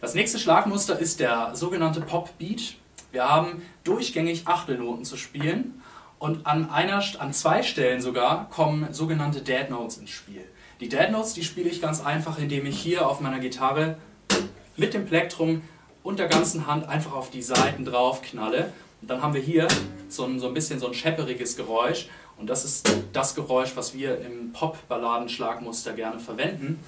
Das nächste Schlagmuster ist der sogenannte Pop Beat. Wir haben durchgängig Achtelnoten zu spielen und an, einer, an zwei Stellen sogar kommen sogenannte Dead Notes ins Spiel. Die Dead Notes, die spiele ich ganz einfach, indem ich hier auf meiner Gitarre mit dem Plektrum und der ganzen Hand einfach auf die Saiten drauf knalle. Und dann haben wir hier so ein, so ein bisschen so ein schepperiges Geräusch. Und das ist das Geräusch, was wir im Pop-Balladen-Schlagmuster gerne verwenden.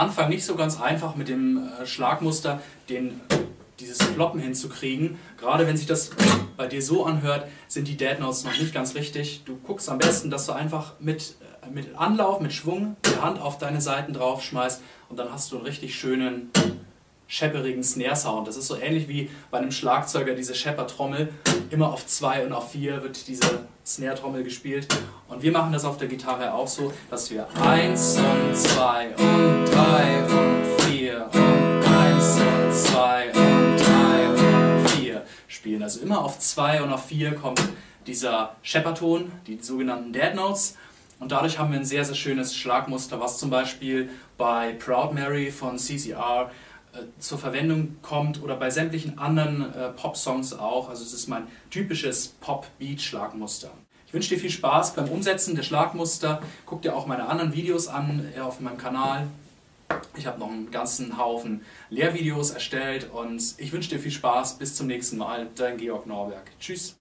Anfang nicht so ganz einfach mit dem äh, Schlagmuster den, dieses Ploppen hinzukriegen. Gerade wenn sich das bei dir so anhört, sind die Dead Notes noch nicht ganz richtig. Du guckst am besten, dass du einfach mit, äh, mit Anlauf, mit Schwung die Hand auf deine Seiten drauf schmeißt und dann hast du einen richtig schönen schepperigen Snare-Sound. Das ist so ähnlich wie bei einem Schlagzeuger diese Shepper-Trommel. Immer auf 2 und auf 4 wird diese Snare-Trommel gespielt. Und wir machen das auf der Gitarre auch so, dass wir 1 und 2 und 3 und 4 und 1 und 2 und 3 und 4 spielen. Also immer auf 2 und auf 4 kommt dieser Shepper-Ton, die sogenannten Dead Notes. Und dadurch haben wir ein sehr, sehr schönes Schlagmuster, was zum Beispiel bei Proud Mary von CCR zur Verwendung kommt oder bei sämtlichen anderen äh, Pop-Songs auch. Also es ist mein typisches Pop-Beat-Schlagmuster. Ich wünsche dir viel Spaß beim Umsetzen der Schlagmuster. Guck dir auch meine anderen Videos an äh, auf meinem Kanal. Ich habe noch einen ganzen Haufen Lehrvideos erstellt und ich wünsche dir viel Spaß. Bis zum nächsten Mal. Dein Georg Norberg. Tschüss.